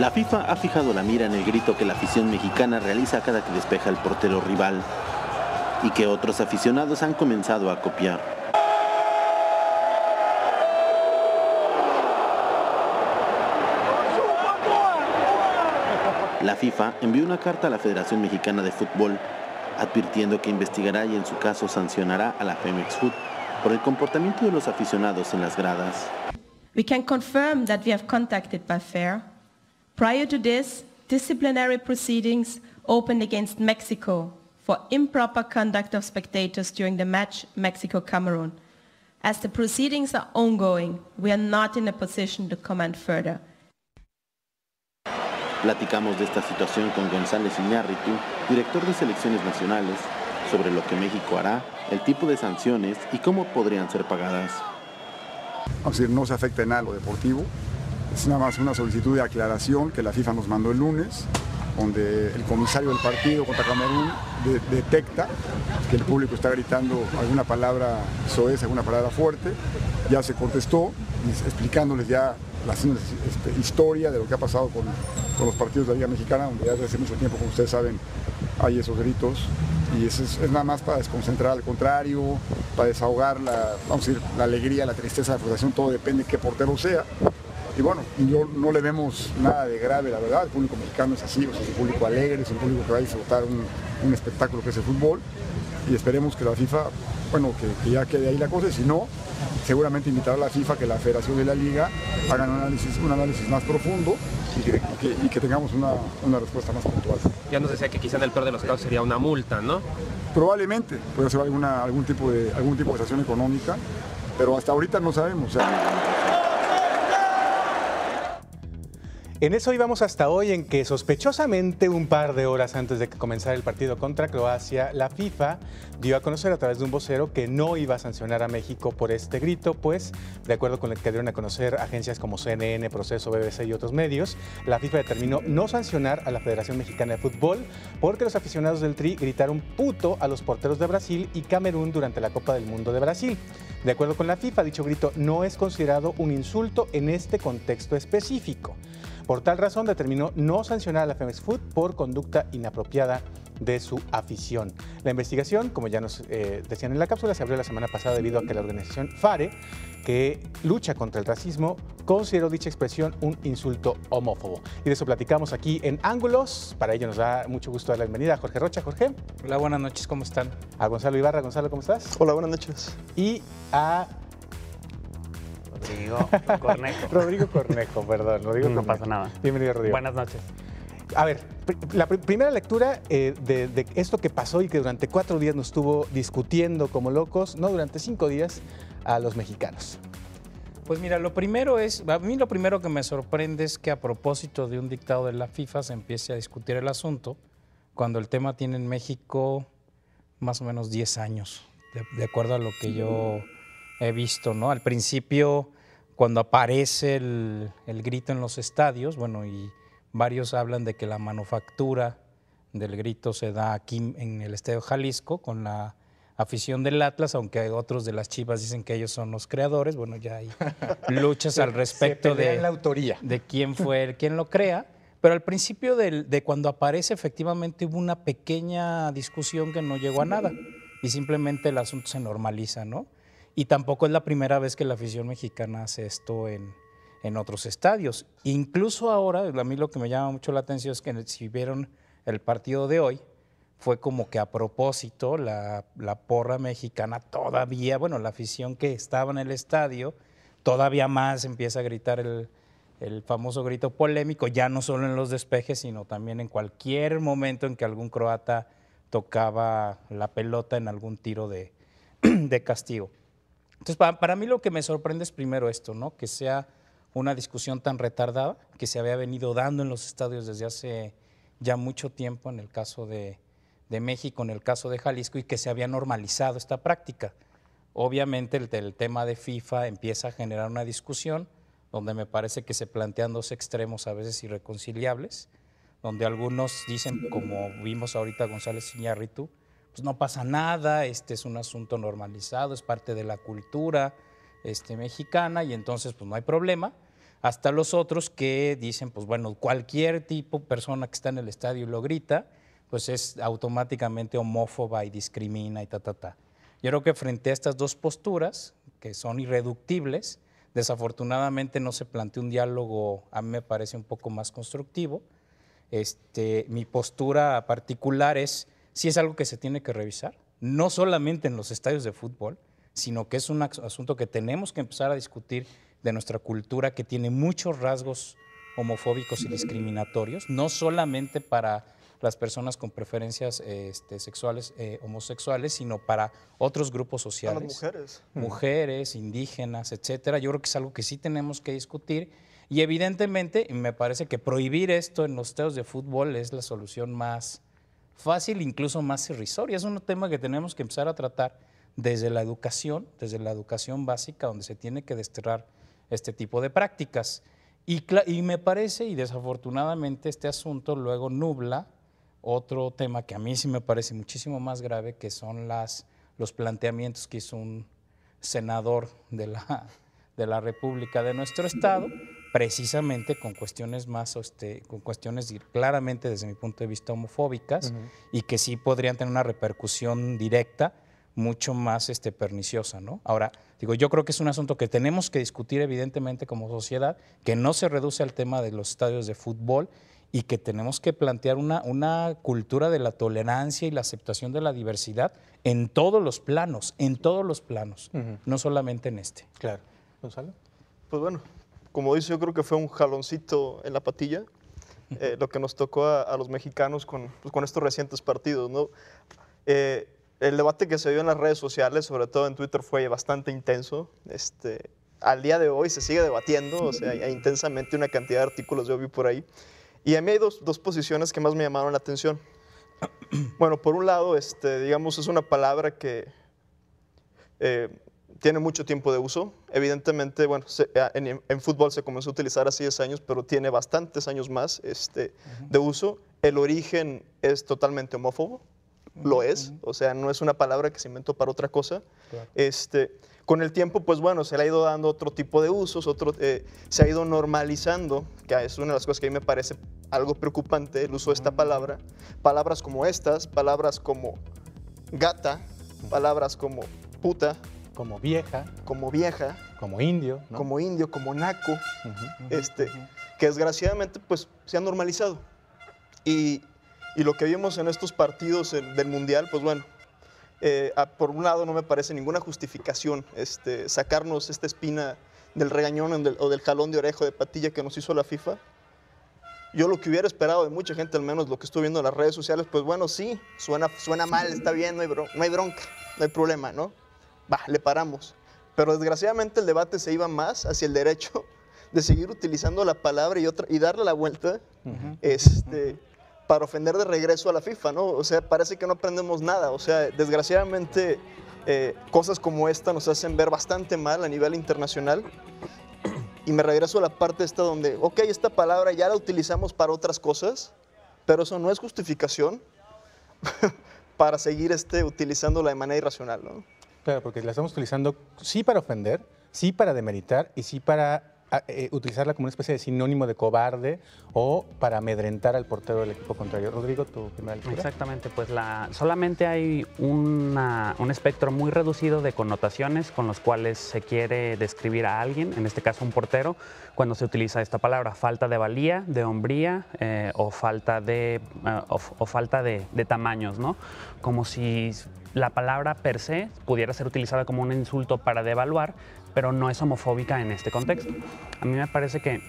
La FIFA ha fijado la mira en el grito que la afición mexicana realiza cada que despeja el portero rival y que otros aficionados han comenzado a copiar. La FIFA envió una carta a la Federación Mexicana de Fútbol advirtiendo que investigará y en su caso sancionará a la Femex Food por el comportamiento de los aficionados en las gradas. We can confirm that we have contacted. Prior to this, disciplinary proceedings opened against Mexico for improper conduct of spectators during the match Mexico-Cameroon. As the proceedings are ongoing, we are not in a position to comment further. Platicamos de esta situación con González Iñárritu, director de selecciones nacionales, sobre lo que México hará, el tipo de sanciones y cómo podrían ser pagadas. Vamos a decir, no se afecta en nada lo deportivo. Es nada más una solicitud de aclaración que la FIFA nos mandó el lunes, donde el comisario del partido contra Camerún detecta que el público está gritando alguna palabra soez, alguna palabra fuerte. Ya se contestó, explicándoles ya la este, historia de lo que ha pasado con, los partidos de la Liga Mexicana, donde ya desde hace mucho tiempo, como ustedes saben, hay esos gritos. Y es, nada más para desconcentrar al contrario, para desahogar la, vamos a decir, la alegría, la tristeza la frustración, todo depende de qué portero sea. Y bueno, yo no le vemos nada de grave, la verdad. El público mexicano es así, es un público alegre, es un público que va a disfrutar un, un espectáculo que es el fútbol. Y esperemos que la FIFA, bueno, que, que ya quede ahí la cosa, y si no, seguramente invitar a la FIFA que la Federación de la Liga hagan un análisis, un análisis más profundo y que, tengamos una, respuesta más puntual. Ya nos decía que quizá en el peor de los casos sería una multa, ¿no? Probablemente, puede ser alguna, algún, tipo de, algún tipo de sanción económica, pero hasta ahorita no sabemos. En eso íbamos hasta hoy en que sospechosamente un par de horas antes de que comenzara el partido contra Croacia, la FIFA dio a conocer a través de un vocero que no iba a sancionar a México por este grito, pues de acuerdo con lo que dieron a conocer agencias como CNN, Proceso, BBC y otros medios, la FIFA determinó no sancionar a la Federación Mexicana de Fútbol porque los aficionados del Tri gritaron puto a los porteros de Brasil y Camerún durante la Copa del Mundo de Brasil. De acuerdo con la FIFA, dicho grito no es considerado un insulto en este contexto específico. Por tal razón determinó no sancionar a la Femex Food por conducta inapropiada de su afición. La investigación, como ya nos eh, decían en la cápsula, se abrió la semana pasada debido a que la organización FARE, que lucha contra el racismo, consideró dicha expresión un insulto homófobo. Y de eso platicamos aquí en Ángulos. Para ello nos da mucho gusto dar la bienvenida a Jorge Rocha. Jorge. Hola, buenas noches, ¿cómo están? A Gonzalo Ibarra. Gonzalo, ¿cómo estás? Hola, buenas noches. Y a Rodrigo Cornejo. Rodrigo Cornejo, perdón. Rodrigo no pasa nada. Bienvenido, Rodrigo. Buenas noches. A ver, la primera lectura eh, de, esto que pasó y que durante cuatro días nos estuvo discutiendo como locos, no durante cinco días, a los mexicanos. Pues mira, lo primero es, a mí lo primero que me sorprende es que a propósito de un dictado de la FIFA se empiece a discutir el asunto cuando el tema tiene en México más o menos 10 años, de acuerdo a lo que yo he visto, ¿no? Al principio, cuando aparece el, grito en los estadios, bueno, y varios hablan de que la manufactura del grito se da aquí en el Estadio Jalisco con la afición del Atlas, aunque otros de las Chivas dicen que ellos son los creadores. Bueno, ya hay luchas al respecto de la autoría de quién fue el quien lo crea. Pero al principio de cuando aparece, efectivamente hubo una pequeña discusión que no llegó a nada y simplemente el asunto se normaliza, ¿no? Y tampoco es la primera vez que la afición mexicana hace esto en, otros estadios. Incluso ahora, a mí lo que me llama mucho la atención es que si vieron el partido de hoy, fue como que a propósito la, porra mexicana todavía, bueno, la afición que estaba en el estadio, todavía más empieza a gritar el, el famoso grito polémico, ya no solo en los despejes, sino también en cualquier momento en que algún croata tocaba la pelota en algún tiro de, de castigo. Entonces, para, mí lo que me sorprende es primero esto, ¿no? Que sea una discusión tan retardada que se había venido dando en los estadios desde hace ya mucho tiempo, en el caso de, México, en el caso de Jalisco, y que se había normalizado esta práctica. Obviamente el, el, tema de FIFA empieza a generar una discusión donde me parece que se plantean dos extremos a veces irreconciliables, donde algunos dicen, como vimos ahorita González Iñárritu, pues no pasa nada, este es un asunto normalizado, es parte de la cultura este, mexicana y entonces pues no hay problema. hasta los otros que dicen, pues bueno, cualquier tipo, persona que está en el estadio y lo grita, pues es automáticamente homófoba y discrimina y ta, ta, ta. Yo creo que frente a estas dos posturas, que son irreductibles, desafortunadamente no se plantea un diálogo, a mí me parece un poco más constructivo. Este, mi postura particular es, si es algo que se tiene que revisar, no solamente en los estadios de fútbol, sino que es un asunto que tenemos que empezar a discutir de nuestra cultura que tiene muchos rasgos homofóbicos y discriminatorios, no solamente para las personas con preferencias este, sexuales eh, homosexuales, sino para otros grupos sociales. mujeres. Mujeres, indígenas, etcétera. Yo creo que es algo que sí tenemos que discutir. Y evidentemente, me parece que prohibir esto en los estadios de fútbol es la solución más fácil, incluso más irrisoria. Es un tema que tenemos que empezar a tratar desde la educación, desde la educación básica, donde se tiene que desterrar este tipo de prácticas. Y, me parece, y desafortunadamente este asunto luego nubla otro tema que a mí sí me parece muchísimo más grave, que son los planteamientos que hizo un senador de la, de la República de nuestro Estado, precisamente con cuestiones más, este, con cuestiones claramente desde mi punto de vista homofóbicas y que sí podrían tener una repercusión directa mucho más este, perniciosa. ¿no? Ahora, digo, yo creo que es un asunto que tenemos que discutir evidentemente como sociedad, que no se reduce al tema de los estadios de fútbol y que tenemos que plantear una, una cultura de la tolerancia y la aceptación de la diversidad en todos los planos, en todos los planos, no solamente en este. Claro. Gonzalo. Pues bueno, como dice, yo creo que fue un jaloncito en la patilla. Eh, lo que nos tocó a, los mexicanos con, pues, con, estos recientes partidos. ¿no? Eh, el debate que se dio en las redes sociales, sobre todo en Twitter, fue bastante intenso. Este, al día de hoy se sigue debatiendo, o sea, hay, intensamente una cantidad de artículos yo vi por ahí. Y a mí hay dos, dos posiciones que más me llamaron la atención. Bueno, por un lado, este, digamos, es una palabra que eh, tiene mucho tiempo de uso. Evidentemente, bueno, en, en, fútbol se comenzó a utilizar hace 10 años, pero tiene bastantes años más este, de uso. El origen es totalmente homófobo lo es, o sea, no es una palabra que se inventó para otra cosa. Este, con el tiempo, pues bueno, se le ha ido dando otro tipo de usos, otro, eh, se ha ido normalizando, que es una de las cosas que a mí me parece algo preocupante, el uso de esta palabra. Palabras como estas, palabras como gata, palabras como puta. Como vieja. Como vieja. Como indio. Como indio, como naco. este, que desgraciadamente pues se ha normalizado. Y y lo que vimos en estos partidos del Mundial, pues bueno, eh, por un lado no me parece ninguna justificación este, sacarnos esta espina del regañón o del, jalón de orejo de patilla que nos hizo la FIFA. Yo lo que hubiera esperado de mucha gente, al menos lo que estuve viendo en las redes sociales, pues bueno, sí, suena, suena mal, está bien, no hay, no hay bronca, no hay problema, ¿no? Va, le paramos. Pero desgraciadamente el debate se iba más hacia el derecho de seguir utilizando la palabra y, otra, y darle la vuelta. este, para ofender de regreso a la FIFA, ¿no? O sea, parece que no aprendemos nada. O sea, desgraciadamente eh, cosas como esta nos hacen ver bastante mal a nivel internacional. Y me regreso a la parte esta donde, ok, esta palabra ya la utilizamos para otras cosas, pero eso no es justificación para seguir este, utilizándola de manera irracional, ¿no? Claro, porque la estamos utilizando sí para ofender, sí para demeritar y sí para eh, utilizarla como una especie de sinónimo de cobarde o para amedrentar al portero del equipo contrario. Rodrigo, tu primera lectura. Exactamente, pues la, solamente hay una, un espectro muy reducido de connotaciones con los cuales se quiere describir a alguien, en este caso un portero, cuando se utiliza esta palabra, falta de valía, de hombría eh, o falta, de, eh, o, falta de tamaños, ¿no? Como si la palabra per se pudiera ser utilizada como un insulto para devaluar, pero no es homofóbica en este contexto. A mí me parece que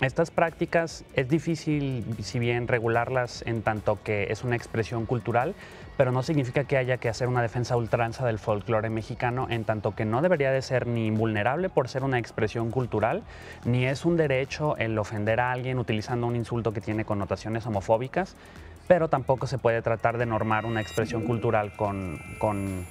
estas prácticas es difícil, si bien regularlas en tanto que es una expresión cultural, pero no significa que haya que hacer una defensa ultranza del folclore mexicano, en tanto que no debería de ser ni invulnerable por ser una expresión cultural, ni es un derecho el ofender a alguien utilizando un insulto que tiene connotaciones homofóbicas, pero tampoco se puede tratar de normar una expresión cultural con, con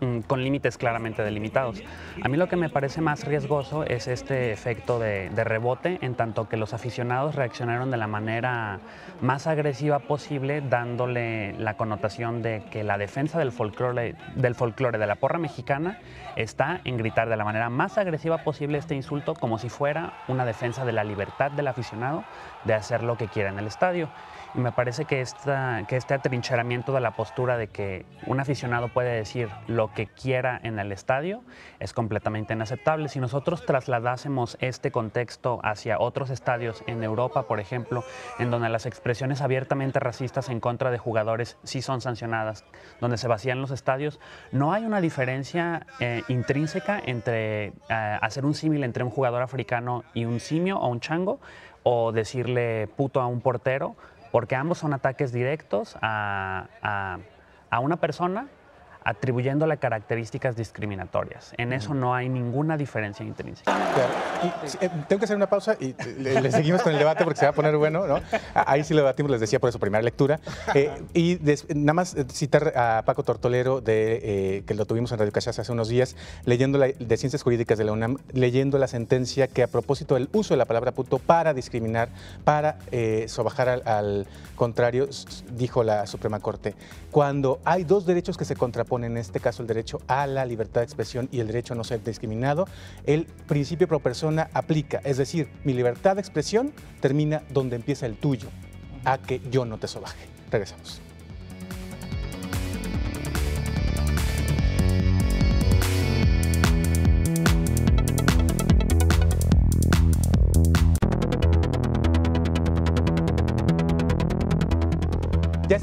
mm, con límites claramente delimitados. A mí lo que me parece más riesgoso es este efecto de, de rebote, en tanto que los aficionados reaccionaron de la manera más agresiva posible, dándole la connotación de que la defensa del folclore, del folclore de la porra mexicana está en gritar de la manera más agresiva posible este insulto como si fuera una defensa de la libertad del aficionado de hacer lo que quiera en el estadio. Me parece que, esta, que este atrincheramiento de la postura de que un aficionado puede decir lo que quiera en el estadio es completamente inaceptable. Si nosotros trasladásemos este contexto hacia otros estadios en Europa, por ejemplo, en donde las expresiones abiertamente racistas en contra de jugadores sí son sancionadas, donde se vacían los estadios, no hay una diferencia eh, intrínseca entre eh, hacer un símil entre un jugador africano y un simio o un chango, o decirle puto a un portero, porque ambos son ataques directos a, a, una persona atribuyéndole características discriminatorias. En eso no hay ninguna diferencia intrínseca. Claro. Y, eh, tengo que hacer una pausa y le, le seguimos con el debate porque se va a poner bueno, ¿no? Ahí sí lo debatimos, les decía por eso, primera lectura. Eh, y des, nada más eh, citar a Paco Tortolero, de, eh, que lo tuvimos en Radio Cachaza hace unos días, leyendo la, de Ciencias Jurídicas de la UNAM, leyendo la sentencia que a propósito del uso de la palabra puto para discriminar, para sobajar al, al contrario, dijo la Suprema Corte, cuando hay dos derechos que se contraponen, en este caso el derecho a la libertad de expresión y el derecho a no ser discriminado, el principio pro persona aplica, es decir, mi libertad de expresión termina donde empieza el tuyo, a que yo no te sobaje. Regresamos.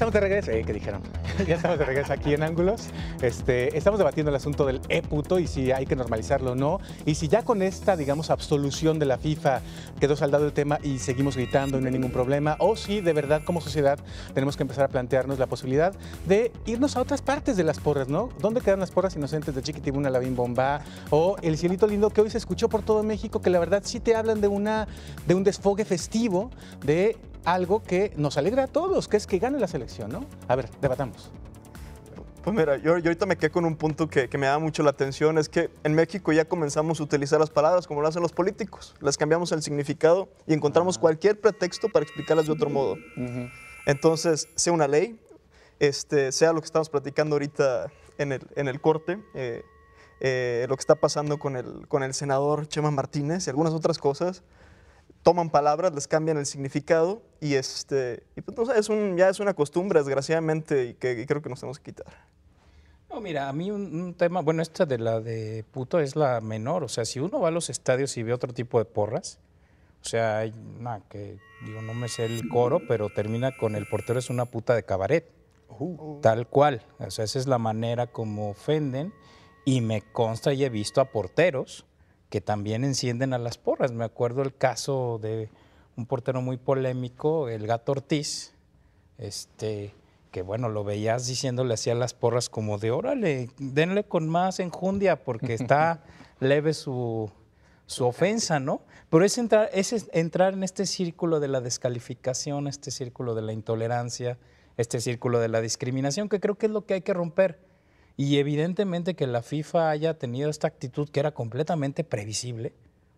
Estamos de regreso, eh, ¿qué dijeron? ya estamos de regreso aquí en Ángulos. Este, estamos debatiendo el asunto del e-puto y si hay que normalizarlo o no. Y si ya con esta, digamos, absolución de la FIFA quedó saldado el tema y seguimos gritando y no hay ningún problema. O si de verdad como sociedad tenemos que empezar a plantearnos la posibilidad de irnos a otras partes de las porras, ¿no? ¿Dónde quedan las porras inocentes de Chiquitibuna, la Bomba? O el cielito lindo que hoy se escuchó por todo México, que la verdad sí te hablan de, una, de un desfogue festivo, de algo que nos alegra a todos, que es que gane la selección, ¿no? A ver, debatamos. Pues mira, yo, yo ahorita me quedé con un punto que, que, me da mucho la atención, es que en México ya comenzamos a utilizar las palabras como lo hacen los políticos, les cambiamos el significado y encontramos ah. cualquier pretexto para explicarlas de otro modo. Uh -huh. Entonces, sea una ley, este, sea lo que estamos platicando ahorita en el, en el corte, eh, eh, lo que está pasando con el, con el senador Chema Martínez y algunas otras cosas, toman palabras, les cambian el significado y, este, y pues, no sé, es un, ya es una costumbre, desgraciadamente, y que y creo que nos tenemos que quitar. No, mira, a mí un, un, tema, bueno, esta de la de puto es la menor, o sea, si uno va a los estadios y ve otro tipo de porras, o sea, hay una que, digo, no me sé el coro, pero termina con el portero es una puta de cabaret, uh. tal cual, o sea, esa es la manera como ofenden y me consta y he visto a porteros que también encienden a las porras. Me acuerdo el caso de un portero muy polémico, el Gato Ortiz, este, que bueno, lo veías diciéndole así a las porras como de órale, denle con más enjundia porque está leve su, su ofensa, ¿no? Pero es entrar, es entrar en este círculo de la descalificación, este círculo de la intolerancia, este círculo de la discriminación, que creo que es lo que hay que romper. Y evidentemente que la FIFA haya tenido esta actitud que era completamente previsible.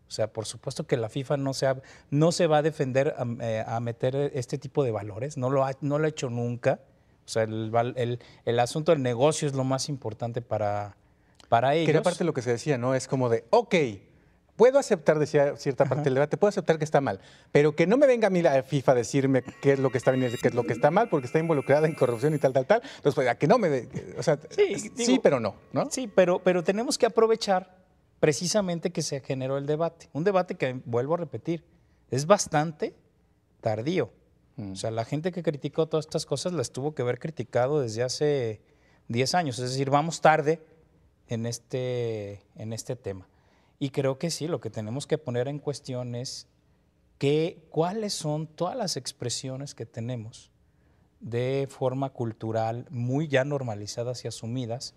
O sea, por supuesto que la FIFA no se, ha, no se va a defender a, eh, a, meter este tipo de valores, no lo ha, no lo ha hecho nunca. O sea, el, el, el asunto del negocio es lo más importante para, para ellos. Que era parte de lo que se decía, ¿no? Es como de, ok, puedo aceptar, decía cierta parte del debate, puedo aceptar que está mal, pero que no me venga a mí la FIFA a decirme qué es lo que está bien qué es lo que está mal, porque está involucrada en corrupción y tal, tal, tal. Entonces, pues, a que no me... O sea, sí, digo, sí, pero no, ¿no? Sí, pero, pero tenemos que aprovechar precisamente que se generó el debate. Un debate que, vuelvo a repetir, es bastante tardío. Mm. O sea, la gente que criticó todas estas cosas las tuvo que haber criticado desde hace 10 años. Es decir, vamos tarde en este, en este tema. Y creo que sí, lo que tenemos que poner en cuestión es que, cuáles son todas las expresiones que tenemos de forma cultural muy ya normalizadas y asumidas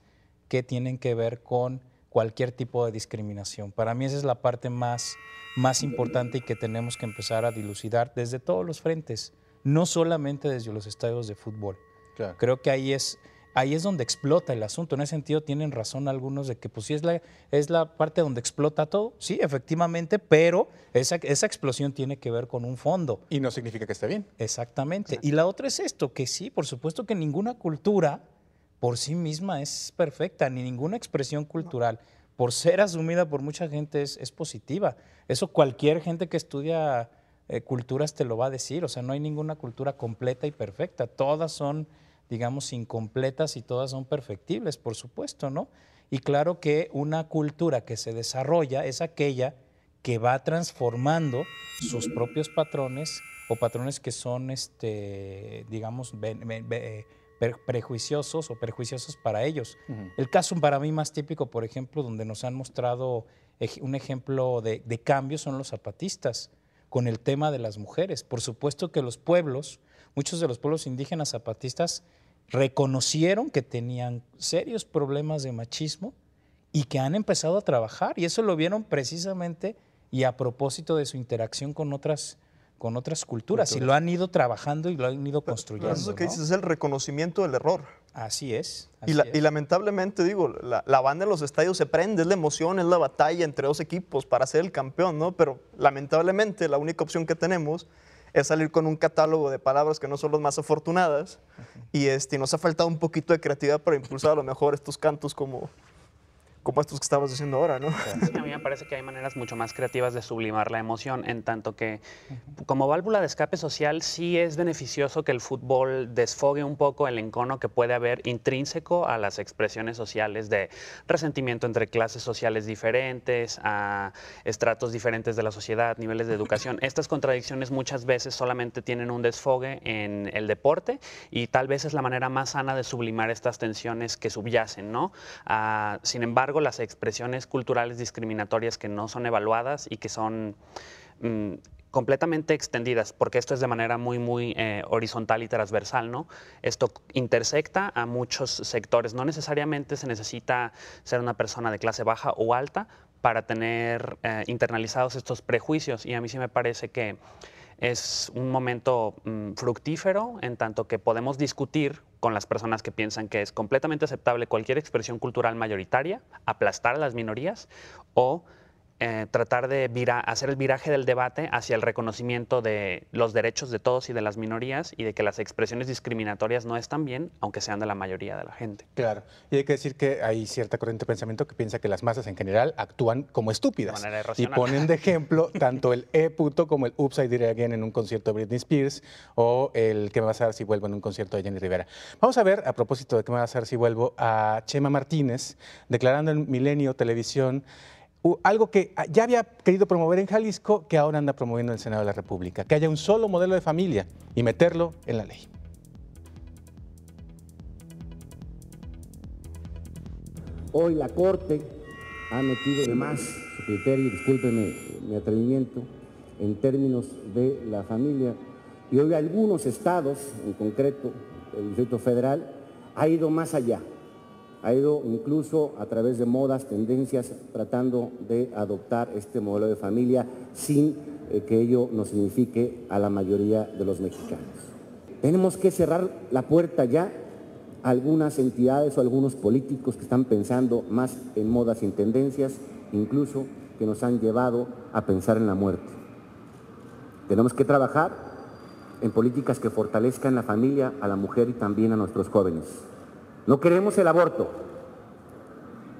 que tienen que ver con cualquier tipo de discriminación. Para mí esa es la parte más, más importante y que tenemos que empezar a dilucidar desde todos los frentes, no solamente desde los estadios de fútbol. Claro. Creo que ahí es, ahí es donde explota el asunto. En ese sentido tienen razón algunos de que pues sí es la, es la parte donde explota todo. Sí, efectivamente, pero esa, esa explosión tiene que ver con un fondo. Y no significa que esté bien. Exactamente. Y la otra es esto, que sí, por supuesto que ninguna cultura por sí misma es perfecta, ni ninguna expresión cultural, por ser asumida por mucha gente, es, es positiva. Eso cualquier gente que estudia eh, culturas te lo va a decir. O sea, no hay ninguna cultura completa y perfecta. Todas son digamos, incompletas y todas son perfectibles, por supuesto, ¿no? Y claro que una cultura que se desarrolla es aquella que va transformando sus propios patrones o patrones que son, este, digamos, prejuiciosos o perjuiciosos para ellos. El caso para mí más típico, por ejemplo, donde nos han mostrado un ejemplo de, de cambio son los zapatistas con el tema de las mujeres. Por supuesto que los pueblos, muchos de los pueblos indígenas zapatistas reconocieron que tenían serios problemas de machismo y que han empezado a trabajar. Y eso lo vieron precisamente y a propósito de su interacción con otras, con otras culturas. Y lo han ido trabajando y lo han ido construyendo. eso que dices es el reconocimiento del error. Así es. y, lamentablemente, digo, la, la, banda en los estadios se prende, es la emoción, es la batalla entre dos equipos para ser el campeón, ¿no? Pero lamentablemente la única opción que tenemos es salir con un catálogo de palabras que no son las más afortunadas. Y este, nos ha faltado un poquito de creatividad para impulsar a lo mejor estos cantos como, como estos que estabas diciendo ahora, ¿no? Sí, a mí me parece que hay maneras mucho más creativas de sublimar la emoción, en tanto que como válvula de escape social sí es beneficioso que el fútbol desfogue un poco el encono que puede haber intrínseco a las expresiones sociales de resentimiento entre clases sociales diferentes, a estratos diferentes de la sociedad, niveles de educación. Estas contradicciones muchas veces solamente tienen un desfogue en el deporte y tal vez es la manera más sana de sublimar estas tensiones que subyacen, ¿no? Ah, sin embargo, las expresiones culturales discriminatorias que no son evaluadas y que son mm, completamente extendidas, porque esto es de manera muy, muy eh, horizontal y transversal, ¿no? Esto intersecta a muchos sectores. No necesariamente se necesita ser una persona de clase baja o alta para tener eh, internalizados estos prejuicios. Y a mí sí me parece que es un momento mm, fructífero en tanto que podemos discutir con las personas que piensan que es completamente aceptable cualquier expresión cultural mayoritaria, aplastar a las minorías o eh, tratar de hacer el viraje del debate hacia el reconocimiento de los derechos de todos y de las minorías y de que las expresiones discriminatorias no están bien, aunque sean de la mayoría de la gente. Claro, y hay que decir que hay cierta corriente de pensamiento que piensa que las masas en general actúan como estúpidas y ponen de ejemplo tanto el E puto como el Upside Down Again en un concierto de Britney Spears o el que me vas a dar si vuelvo en un concierto de Jenny Rivera. Vamos a ver, a propósito de qué me vas a dar si vuelvo, a Chema Martínez declarando en Milenio Televisión algo que ya había querido promover en Jalisco, que ahora anda promoviendo en el Senado de la República, que haya un solo modelo de familia y meterlo en la ley. Hoy la Corte ha metido de más su criterio, discúlpeme mi atrevimiento, en términos de la familia. Y hoy algunos estados, en concreto el Distrito Federal, ha ido más allá ha ido incluso a través de modas, tendencias, tratando de adoptar este modelo de familia sin eh, que ello nos signifique a la mayoría de los mexicanos. Tenemos que cerrar la puerta ya a algunas entidades o algunos políticos que están pensando más en modas y en tendencias, incluso que nos han llevado a pensar en la muerte. Tenemos que trabajar en políticas que fortalezcan la familia, a la mujer y también a nuestros jóvenes. No queremos el aborto.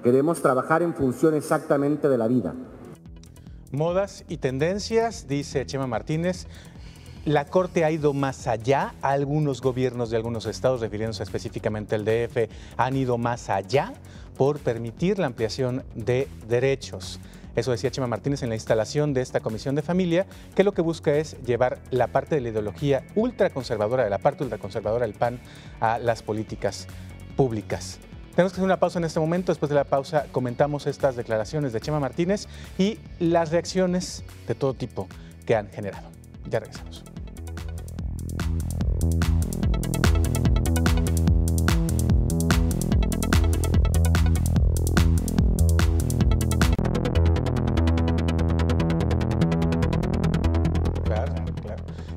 Queremos trabajar en función exactamente de la vida. Modas y tendencias, dice Chema Martínez. La Corte ha ido más allá, algunos gobiernos de algunos estados, refiriéndose específicamente al DF, han ido más allá por permitir la ampliación de derechos. Eso decía Chema Martínez en la instalación de esta comisión de familia, que lo que busca es llevar la parte de la ideología ultraconservadora, de la parte ultraconservadora del PAN, a las políticas públicas. Tenemos que hacer una pausa en este momento. Después de la pausa comentamos estas declaraciones de Chema Martínez y las reacciones de todo tipo que han generado. Ya regresamos.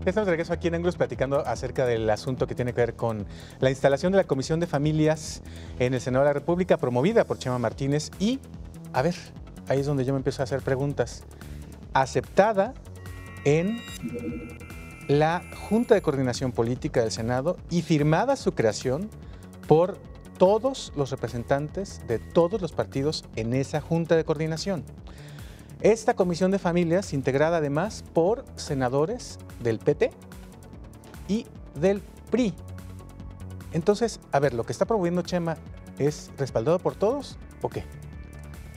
Estamos de regreso aquí en Ángulos platicando acerca del asunto que tiene que ver con la instalación de la Comisión de Familias en el Senado de la República, promovida por Chema Martínez. Y, a ver, ahí es donde yo me empiezo a hacer preguntas. Aceptada en la Junta de Coordinación Política del Senado y firmada su creación por todos los representantes de todos los partidos en esa Junta de Coordinación. Esta comisión de familias, integrada además por senadores del PT y del PRI. Entonces, a ver, lo que está promoviendo Chema es respaldado por todos o qué?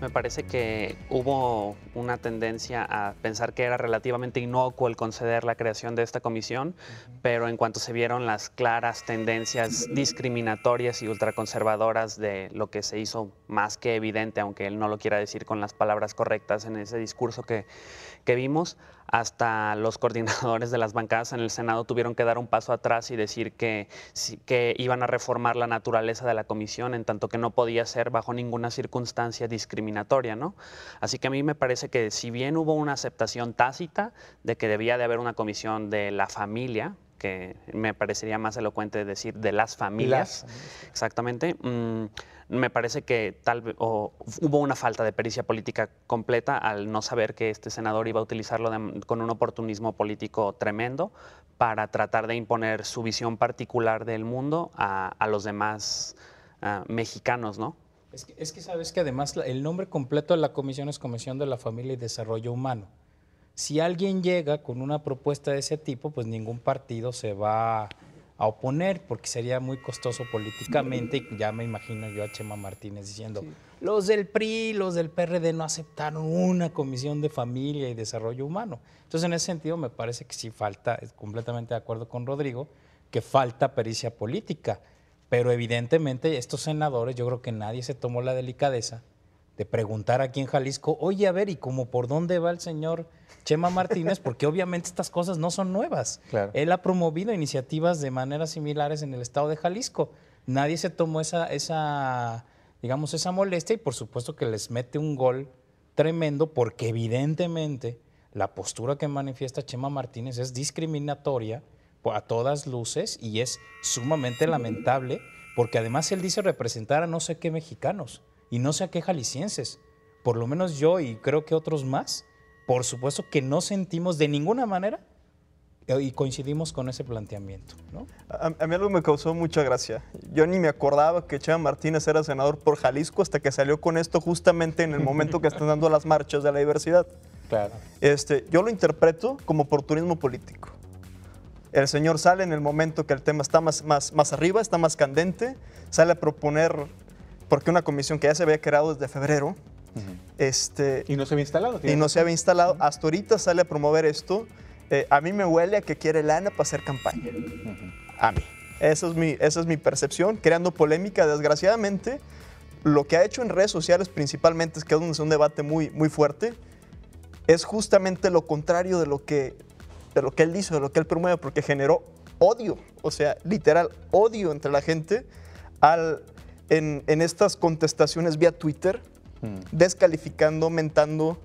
Me parece que hubo una tendencia a pensar que era relativamente inocuo el conceder la creación de esta comisión, pero en cuanto se vieron las claras tendencias discriminatorias y ultraconservadoras de lo que se hizo más que evidente, aunque él no lo quiera decir con las palabras correctas en ese discurso que, que vimos, hasta los coordinadores de las bancadas en el Senado tuvieron que dar un paso atrás y decir que, que iban a reformar la naturaleza de la comisión, en tanto que no podía ser bajo ninguna circunstancia discriminatoria. ¿No? Así que a mí me parece que si bien hubo una aceptación tácita de que debía de haber una comisión de la familia, que me parecería más elocuente decir de las familias, exactamente. Mm, me parece que tal hubo una falta de pericia política completa al no saber que este senador iba a utilizarlo con un oportunismo político tremendo para tratar de imponer su visión particular del mundo a, los demás ah, mexicanos, ¿no? Es que, es que sabes que además el nombre completo de la comisión es Comisión de la Familia y Desarrollo Humano. Si alguien llega con una propuesta de ese tipo, pues ningún partido se va a oponer porque sería muy costoso políticamente y ya me imagino yo a Chema Martínez diciendo, los del PRI, los del PRD no aceptaron una comisión de familia y desarrollo humano. Entonces en ese sentido me parece que sí falta, completamente de acuerdo con Rodrigo, que falta pericia política, pero evidentemente estos senadores, yo creo que nadie se tomó la delicadeza de preguntar aquí en Jalisco, oye, a ver, ¿y cómo por dónde va el señor Chema Martínez? Porque obviamente estas cosas no son nuevas. Él ha promovido iniciativas de maneras similares en el estado de Jalisco. Nadie se tomó esa, esa, digamos, esa molestia y por supuesto que les mete un gol tremendo porque evidentemente la postura que manifiesta Chema Martínez es discriminatoria a todas luces y es sumamente lamentable porque además él dice representar a no sé qué mexicanos y no sé a qué jaliscienses. Por lo menos yo y creo que otros más, por supuesto que no sentimos de ninguna manera eh, y coincidimos con ese planteamiento. ¿no? A, mí algo me causó mucha gracia. Yo ni me acordaba que Chema Martínez era senador por Jalisco hasta que salió con esto justamente en el momento que están dando las marchas de la diversidad. Claro. Este, yo lo interpreto como oportunismo político. El señor sale en el momento que el tema está más, más, más arriba, está más candente, sale a proponer porque una comisión que ya se había creado desde febrero, este, y no se había instalado. Y no se había instalado, hasta ahorita sale a promover esto. Eh, a mí me huele a que quiere lana para hacer campaña. A mí. Esa es, mi, esa es mi percepción, creando polémica. Desgraciadamente, lo que ha hecho en redes sociales principalmente, es que es un debate muy, muy fuerte, es justamente lo contrario de lo, que, de lo que él dice, de lo que él promueve, porque generó odio, o sea, literal, odio entre la gente al en, estas contestaciones vía Twitter, hmm. descalificando, mentando,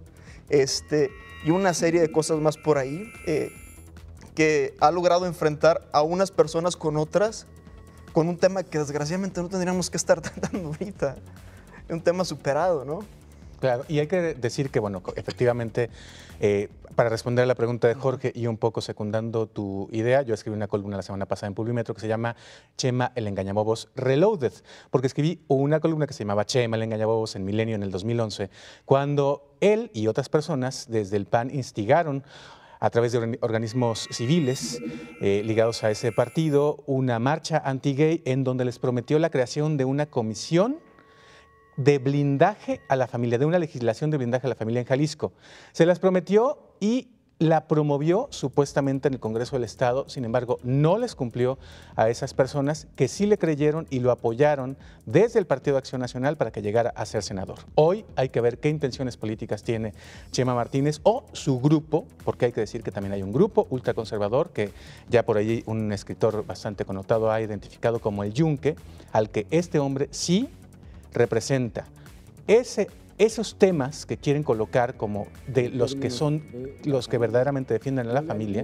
este, y una serie de cosas más por ahí, eh, que ha logrado enfrentar a unas personas con otras, con un tema que desgraciadamente no tendríamos que estar tratando ahorita. Un tema superado, ¿no? Claro, y hay que decir que, bueno, efectivamente, eh, para responder a la pregunta de Jorge y un poco secundando tu idea, yo escribí una columna la semana pasada en Publimetro que se llama Chema el engañabobos Reloaded, porque escribí una columna que se llamaba Chema el engañabobos en Milenio en el 2011, cuando él y otras personas desde el PAN instigaron a través de organismos civiles eh, ligados a ese partido una marcha anti-gay en donde les prometió la creación de una comisión de blindaje a la familia, de una legislación de blindaje a la familia en Jalisco. Se las prometió y la promovió supuestamente en el Congreso del Estado, sin embargo, no les cumplió a esas personas que sí le creyeron y lo apoyaron desde el Partido de Acción Nacional para que llegara a ser senador. Hoy hay que ver qué intenciones políticas tiene Chema Martínez o su grupo, porque hay que decir que también hay un grupo ultraconservador que ya por allí un escritor bastante connotado ha identificado como el Yunque, al que este hombre sí representa. Ese esos temas que quieren colocar como de los que son los que verdaderamente defienden a la familia,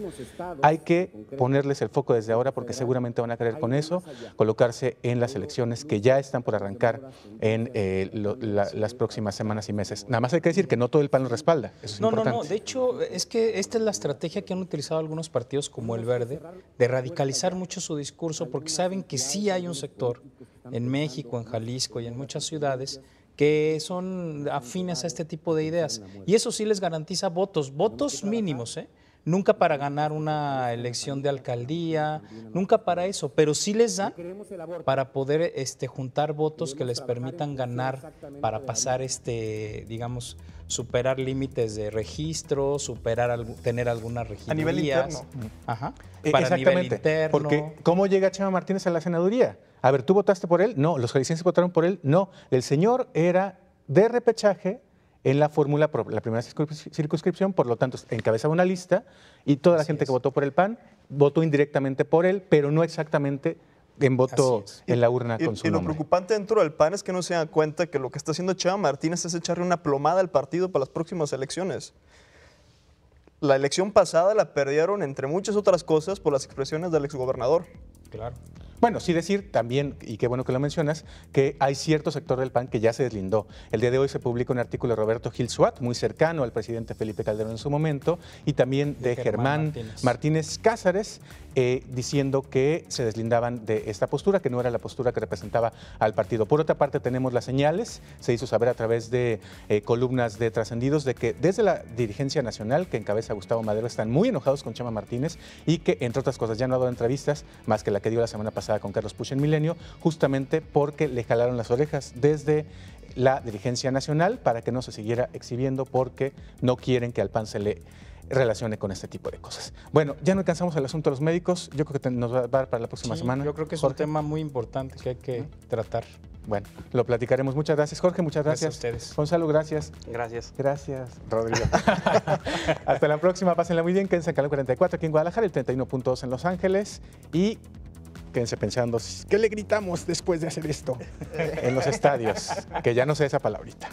hay que ponerles el foco desde ahora porque seguramente van a querer con eso colocarse en las elecciones que ya están por arrancar en eh, lo- la- las próximas semanas y meses. Nada más hay que decir que no todo el PAN lo respalda. Eso es No, no, importante. no. De hecho, es que esta es la estrategia que han utilizado algunos partidos como el Verde, de radicalizar mucho su discurso, porque saben que sí hay un sector en México, en Jalisco y en muchas ciudades que son afines a este tipo de ideas. Y eso sí les garantiza votos, votos mínimos, ¿eh? Nunca para ganar una elección de alcaldía, nunca para eso, pero sí les da para poder este, juntar votos que les permitan ganar, para pasar, este, digamos, superar límites de registro, superar, tener algunas regidurías. A nivel interno. Ajá. Eh, Para nivel Exactamente. interno. Porque ¿cómo llega Chema Martínez a la senaduría? A ver, ¿tú votaste por él? No. ¿Los jaliscienses votaron por él? No. El señor era de repechaje en la fórmula, por la primera circuns- circunscripción, por lo tanto encabezaba una lista y toda la gente que votó por el PAN votó indirectamente por él, pero no exactamente en voto en la urna Y, con su y lo preocupante dentro del PAN es que no se dan cuenta que lo que está haciendo Chema Martínez es echarle una plomada al partido para las próximas elecciones. La elección pasada la perdieron, entre muchas otras cosas, por las expresiones del exgobernador. Claro. Bueno, sí decir también, y qué bueno que lo mencionas, que hay cierto sector del PAN que ya se deslindó. El día de hoy se publica un artículo de Roberto Gil Suat, muy cercano al presidente Felipe Calderón en su momento, y también de, De Germán Germán Martínez. Martínez, Cázares, eh, diciendo que se deslindaban de esta postura, que no era la postura que representaba al partido. Por otra parte, tenemos las señales, se hizo saber a través de eh, columnas de trascendidos, de que desde la dirigencia nacional, que encabeza Gustavo Madero, están muy enojados con Chema Martínez y que, entre otras cosas, ya no ha dado entrevistas, más que la que dio la semana pasada con Carlos Puch en Milenio, justamente porque le jalaron las orejas desde la dirigencia nacional para que no se siguiera exhibiendo porque no quieren que al PAN se le relacione con este tipo de cosas. Bueno, ya no alcanzamos el asunto de los médicos, yo creo que te- nos va a dar para la próxima Sí, semana. Yo creo que es un tema muy importante que hay que tratar. Bueno, lo platicaremos. Muchas gracias, Jorge, muchas Gracias gracias. a ustedes. Gonzalo, gracias. Gracias. Gracias, Rodrigo. Hasta la próxima, pásenla muy bien, quédense en Canal 44 aquí en Guadalajara, el 31.2 en Los Ángeles y quédense pensando, ¿qué le gritamos después de hacer esto? en los estadios, que ya no sé esa palabrita.